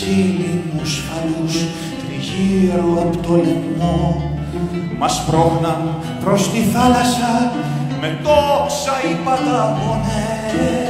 ξύλινους φαλούς τριγύρω από το λαιμό μας πρόχναν προς τη θάλασσα με τόξα οι παταγωνές.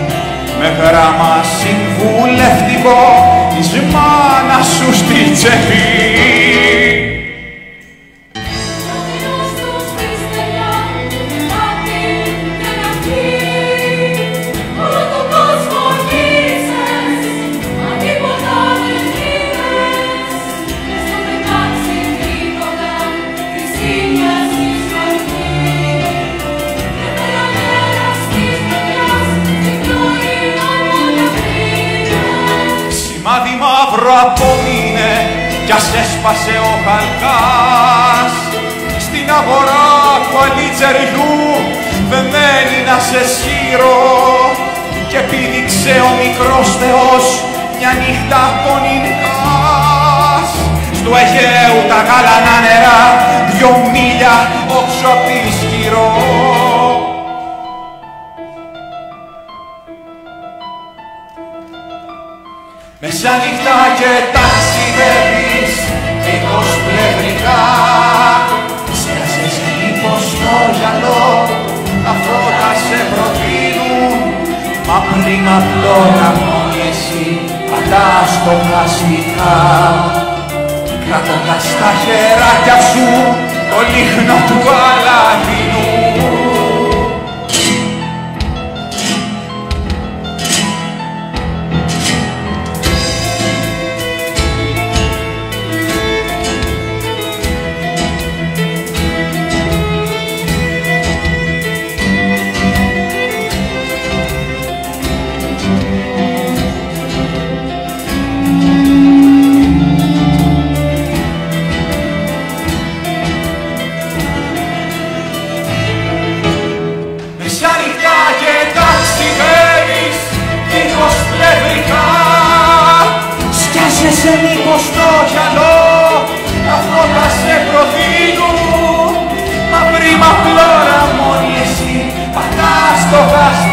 με γράμμα συμβουλευτικό της μάνας σου στη τσέπη. Κι ας έσπασε ο χαλκάς. Στην αγορά του αλίτσεριού δεμένη να σε σύρω. Και πήδηξε ο μικρός Θεός μια νύχτα τον Ινκάς στο Αιγαίου τα γαλανά νερά δυο μίλια όξω απ' τη σκυρό Μεσάνυχτα και ταξιδεύεις δίχως πλευρικά. Σκάσες μήπως στο γυαλό τα φώτα σε προτείνουν. Μα πριν απλό να μόνοι εσύ πατάς το πλαστικά Κρατώντας τα χεράκια σου το λίχνο του Αλαδίνου στοχαστικά